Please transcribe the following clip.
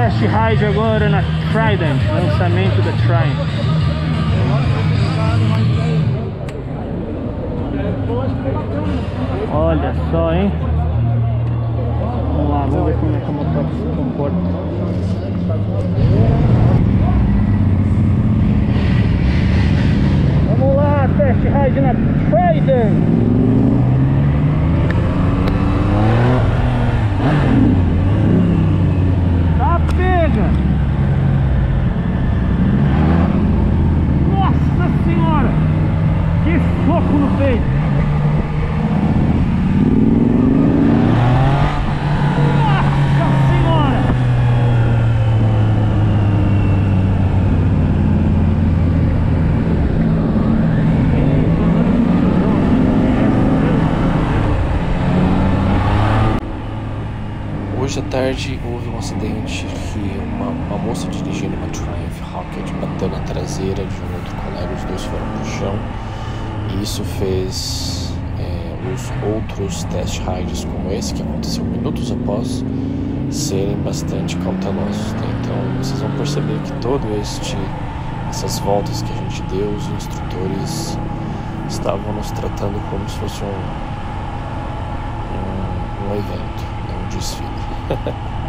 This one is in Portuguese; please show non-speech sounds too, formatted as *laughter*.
Test ride agora na Trident, lançamento da Triumph. Olha só, hein? Vamos lá, vamos ver como é que a moto se comporta. Vamos lá, test ride na Trident. Hoje à tarde houve um acidente que uma, uma moça dirigindo uma Triumph Rocket bateu na traseira de um outro colega, os dois foram pro chão e isso fez é, os outros test rides como esse que aconteceu minutos após serem bastante cautelosos. tá? Então vocês vão perceber que todo este essas voltas que a gente deu, os instrutores estavam nos tratando como se fosse um, um, um evento, interesting. *laughs*